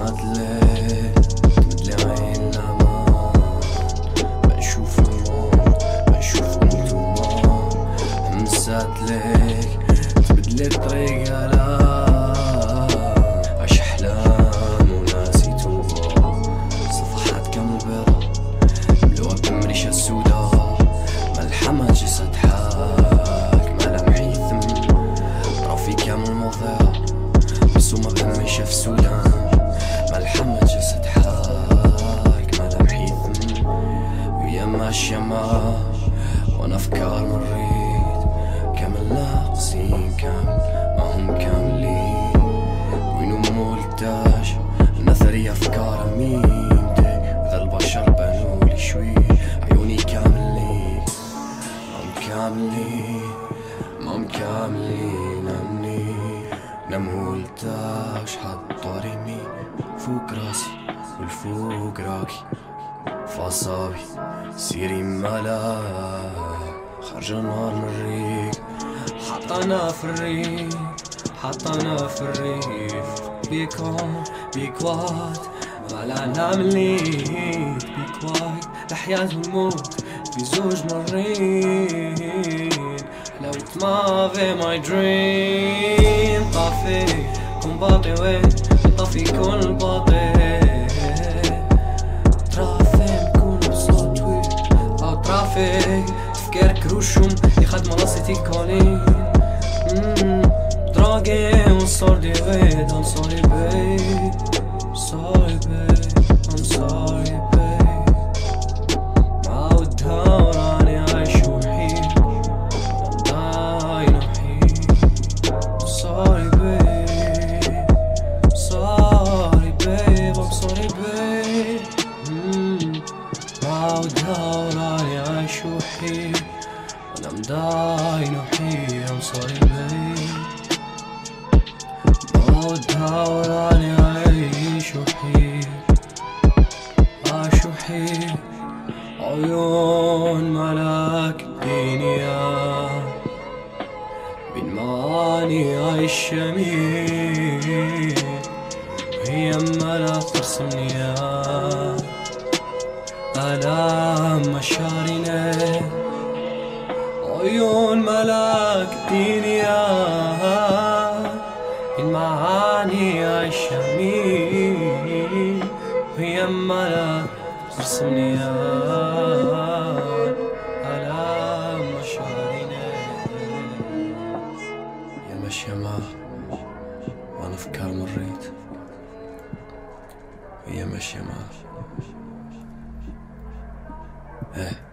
عدلة مثل عيننا ما ما نشوف الموت ما نشوف انتوما مساتلك تبدل الطريق على عش أحلام وناسي توفى صفحات كم بيضة ملوها بمريشة السودا ملحمة جسد حاك ملامحي ثم رافي كامل مضيع بس وما بهمش في سودا معاه وأنا افكار مريت كامل ناقصين كامل ما هم كاملين. وينو التاج النثري افكار ميمتي. واذا البشر بنولي شوي عيوني كاملين. ما هم كاملين ما هم كاملين. أمني نمو التاج حط ريمي فوق راسي والفوق راكي. فاصابي سيري ملا خرج النهار من الريق حطنا في الريف حطنا في الريف بيكون بيكوات ولا نمليت بيكوات الحياة والموت في زوج مرين حلاوة ما في ماي دريم طافي كون باطي وين؟ طافي كل باطي. تفكيرك روشم يخدم راسي تيكوني دراجي ونصور دي غيد I'm sorry babe Sorry babe I'm sorry babe معودها وراني عايش وحيد داين وحيد Sorry babe Sorry babe I'm sorry babe معودها وراني عايش وحيد وأنا مداين وحيد I'm sorry babe معودها وراني عايش وحيد عايش وحيد عيون ملاك الدنيا. بين معاني عايش شميل وهي ملاك ترسمني آلام مشاعرنا عيون ملاك الدنيا المعاني عالشميل وهي ملاك ترسمني آلام مشاعرنا. يا ماشية معاه وأنا افكار مريت. هي ماشية معاه إيه.